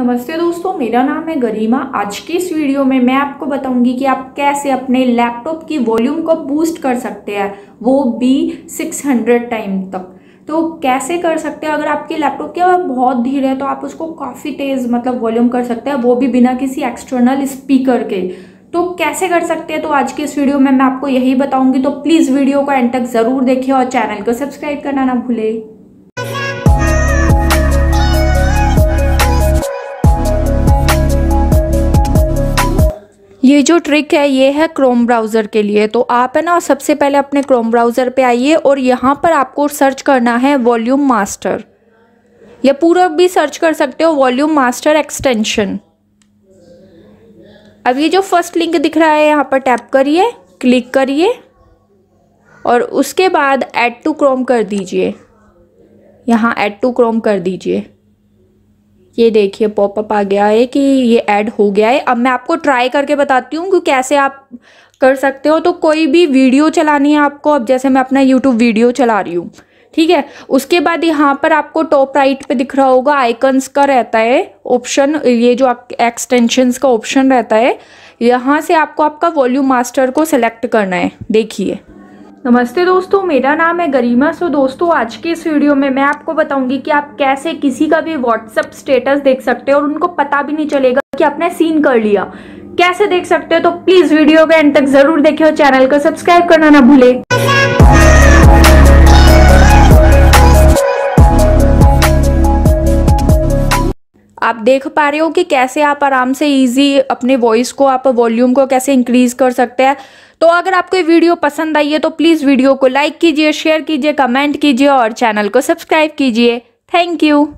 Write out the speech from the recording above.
नमस्ते दोस्तों, मेरा नाम है गरिमा। आज की इस वीडियो में मैं आपको बताऊँगी कि आप कैसे अपने लैपटॉप की वॉल्यूम को बूस्ट कर सकते हैं, वो भी 600 टाइम तक। तो कैसे कर सकते हैं? अगर आपके लैपटॉप की बहुत धीरे है तो आप उसको काफ़ी तेज़ मतलब वॉल्यूम कर सकते हैं, वो भी बिना किसी एक्सटर्नल स्पीकर के। तो कैसे कर सकते हैं? तो आज की इस वीडियो में मैं आपको यही बताऊँगी। तो प्लीज़ वीडियो को एंड तक ज़रूर देखिए और चैनल को सब्सक्राइब करना ना भूले। ये जो ट्रिक है, ये है क्रोम ब्राउज़र के लिए। तो आप है ना, सबसे पहले अपने क्रोम ब्राउज़र पे आइए और यहाँ पर आपको सर्च करना है वॉल्यूम मास्टर या पूरा भी सर्च कर सकते हो वॉल्यूम मास्टर एक्सटेंशन अब ये जो फ़र्स्ट लिंक दिख रहा है, यहाँ पर टैप करिए क्लिक करिए और उसके बाद ऐड टू क्रोम कर दीजिए। यहाँ ऐड टू क्रोम कर दीजिए। ये देखिए पॉपअप आ गया है कि ये ऐड हो गया है। अब मैं आपको ट्राई करके बताती हूँ कि कैसे आप कर सकते हो। तो कोई भी वीडियो चलानी है आपको, अब जैसे मैं अपना यूट्यूब वीडियो चला रही हूँ, ठीक है? उसके बाद यहाँ पर आपको टॉप राइट पे दिख रहा होगा आइकन्स का रहता है ऑप्शन ये जो एक्सटेंशंस का ऑप्शन रहता है, यहाँ से आपको आपका वॉल्यूम मास्टर को सिलेक्ट करना है। देखिए। नमस्ते दोस्तों, मेरा नाम है गरिमा। सो दोस्तों, आज के इस वीडियो में मैं आपको बताऊँगी कि आप कैसे किसी का भी व्हाट्सअप स्टेटस देख सकते हो और उनको पता भी नहीं चलेगा कि आपने सीन कर लिया। कैसे देख सकते हो तो प्लीज़ वीडियो को एंड तक ज़रूर देखें और चैनल को सब्सक्राइब करना ना भूले। आप देख पा रहे हो कि कैसे आप आराम से इजी अपने वॉइस को, आप वॉल्यूम को कैसे इंक्रीज कर सकते हैं। तो अगर आपको ये वीडियो पसंद आई है तो प्लीज़ वीडियो को लाइक कीजिए शेयर कीजिए कमेंट कीजिए और चैनल को सब्सक्राइब कीजिए। Thank you